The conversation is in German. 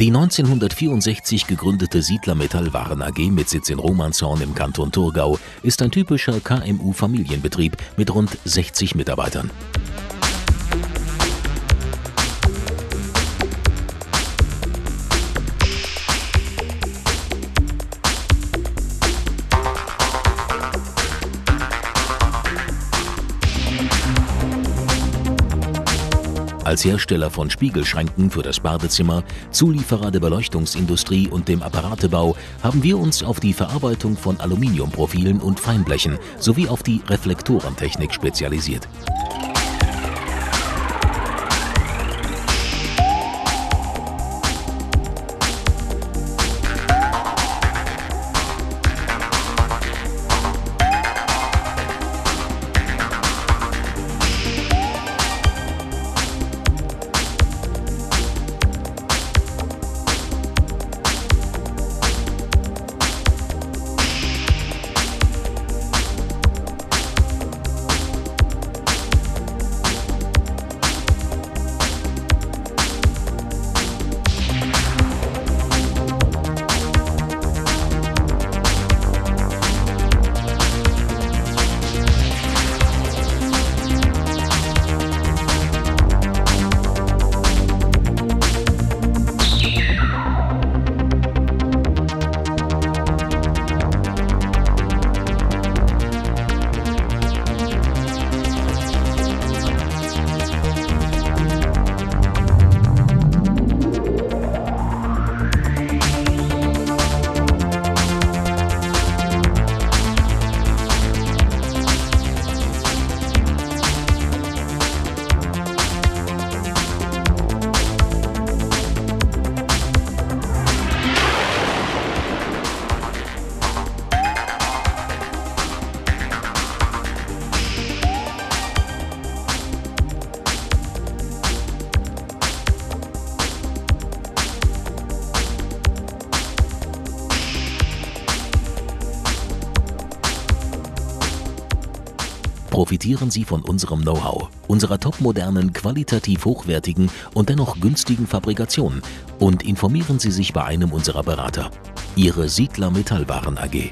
Die 1964 gegründete Siedler Metallwaren AG mit Sitz in Romanshorn im Kanton Thurgau ist ein typischer KMU-Familienbetrieb mit rund 60 Mitarbeitern. Als Hersteller von Spiegelschränken für das Badezimmer, Zulieferer der Beleuchtungsindustrie und dem Apparatebau haben wir uns auf die Verarbeitung von Aluminiumprofilen und Feinblechen sowie auf die Reflektorentechnik spezialisiert. Profitieren Sie von unserem Know-how, unserer topmodernen, qualitativ hochwertigen und dennoch günstigen Fabrikation und informieren Sie sich bei einem unserer Berater. Ihre Siedler Metallwaren AG.